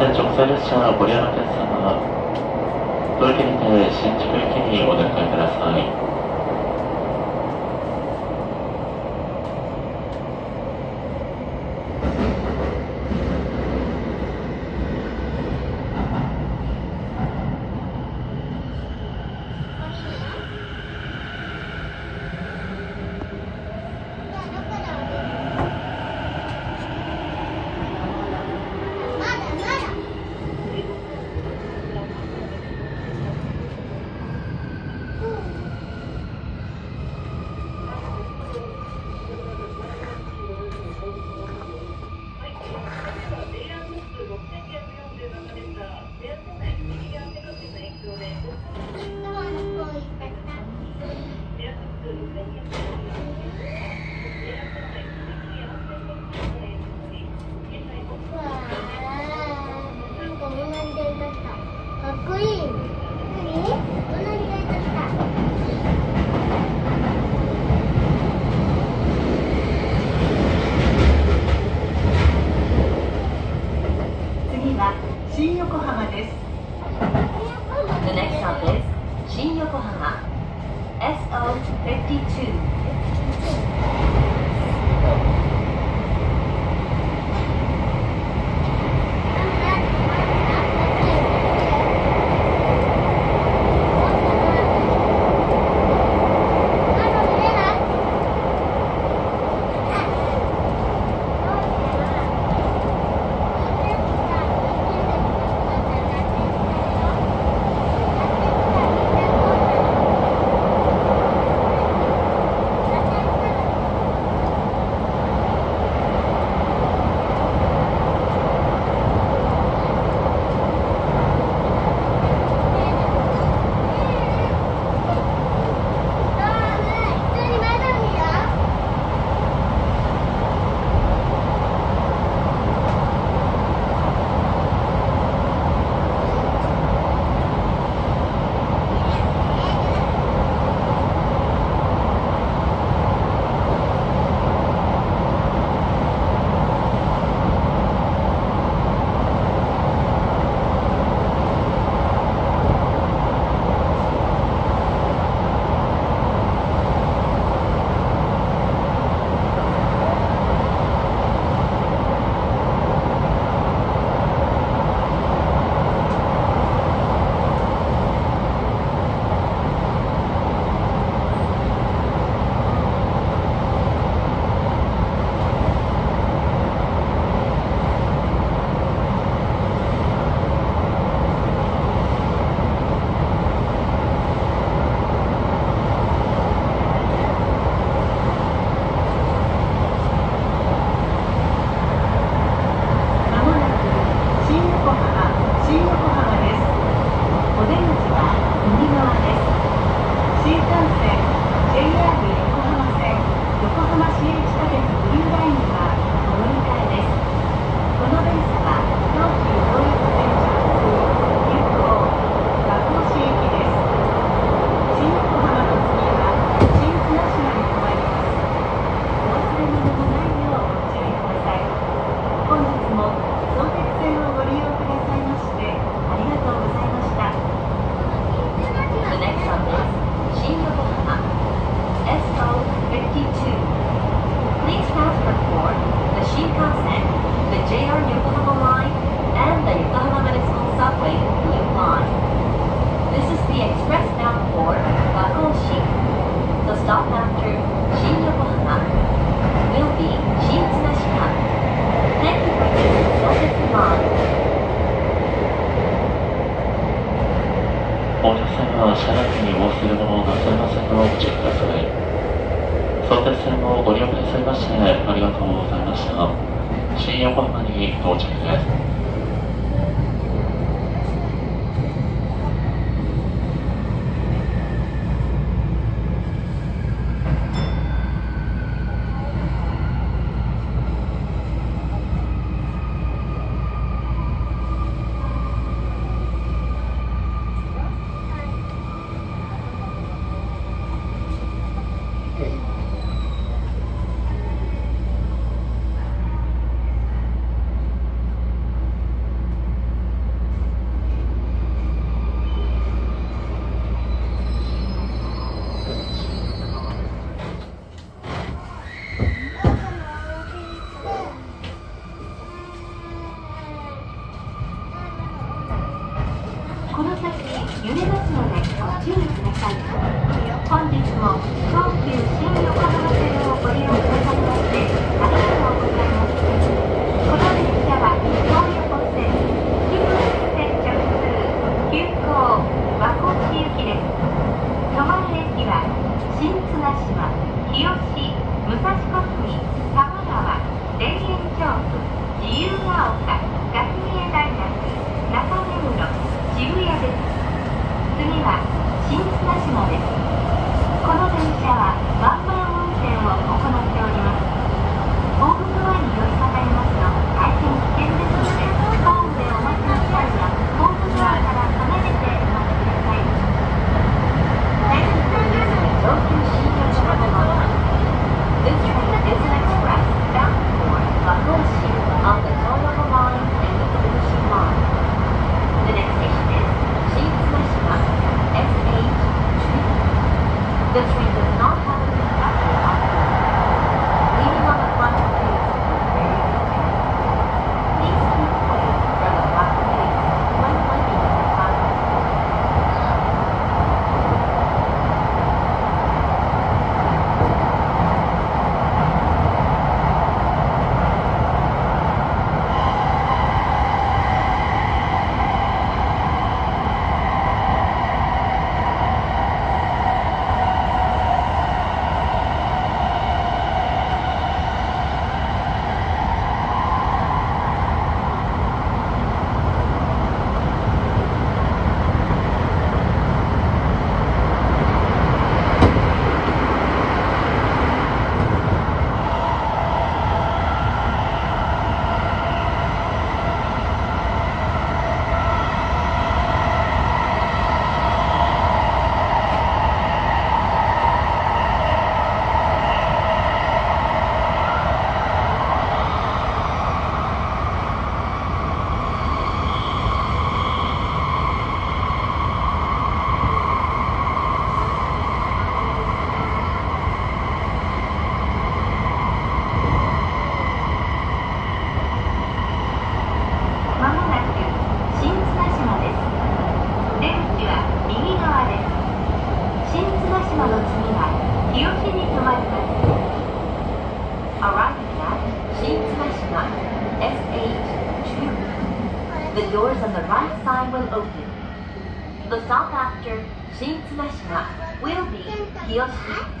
JR 線直通列車はご利用のお客様は、当駅にて新宿駅にお出かけください。stop is 新横浜 SO52 Thank you. The doors on the right side will open The stop after 新綱島 will be Kiyoshi.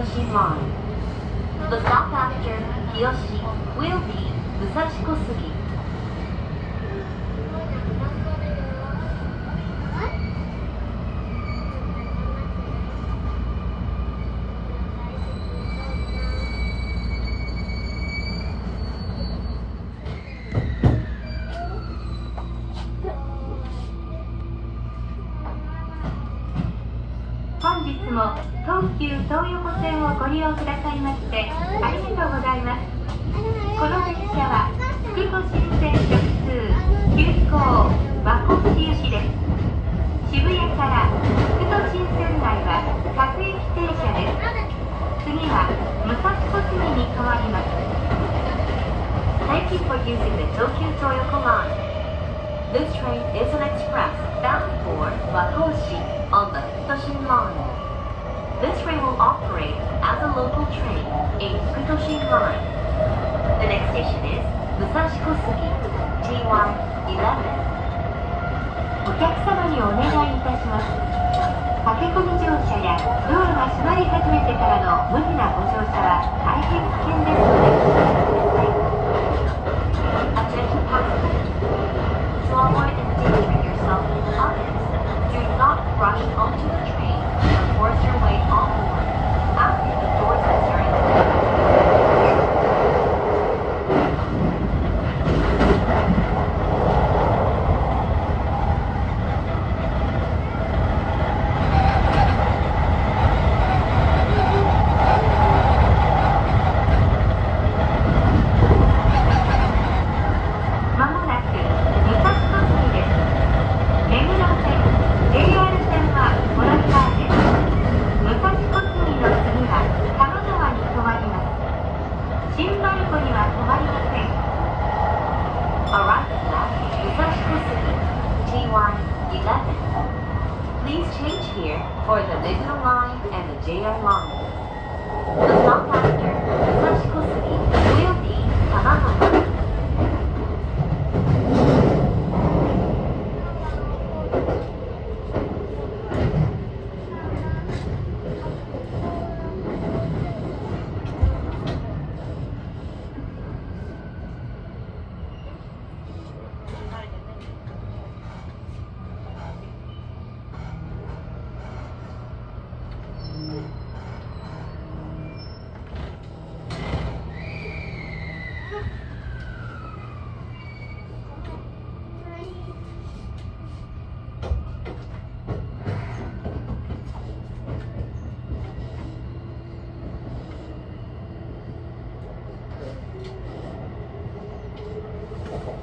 Yokoshi line. The stop after Kiyoshi will be Musashikosugi. Thank you. 東急東横線をご利用くださいましてありがとうございますこの列車は福都新線直通急行和光市行きです渋谷から福都新線内は各駅停車です次は武蔵小杉に変わります Thank you for using the Tokyo Toyoko line. This train is an express bound for Wakoshi on the Futoshin line. This train will operate as a local train in Futoshin line. The next station is Musashikosugi TY11. お客様にお願いいたします。駆け込み乗車やドアが閉まり始めてからの無理なご乗車は大変危険ですのでご注意ください。Attention passengers. To avoid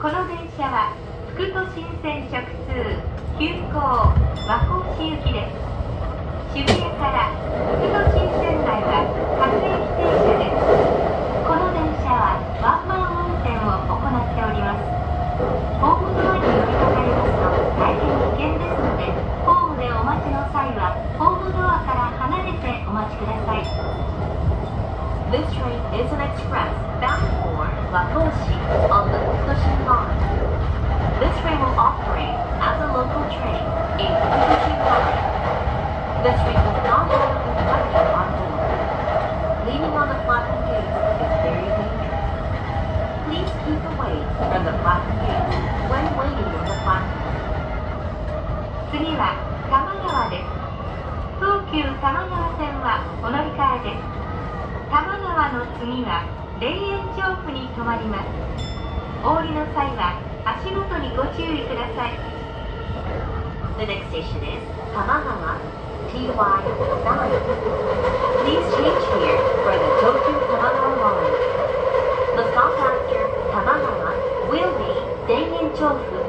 この電車は福都新線直通急行和光市行きです渋谷から福都新線内は各駅停車ですこの電車はワンマン運転を行っておりますホームドアに乗りかかりますと大変危険ですのでホームでお待ちの際はホームドアから離れてお待ちください This train is an express. For Wakoshi on the Fukushima line. This train will operate as a local train in Fukushima line. This train does not have a conductor on board. Leaning on the platform gates is very dangerous. Please keep away from the platform gates when waiting on the platform. 次は多摩川です。東急多摩川線はお乗り換えです。多摩川の次は霊園調布に停まりますお降りの際は足元にご注意ください The next station is Tamagawa TY9 Please change here for the Tokyo Tamagawa line The stop after Tamagawa will be Deien Chofu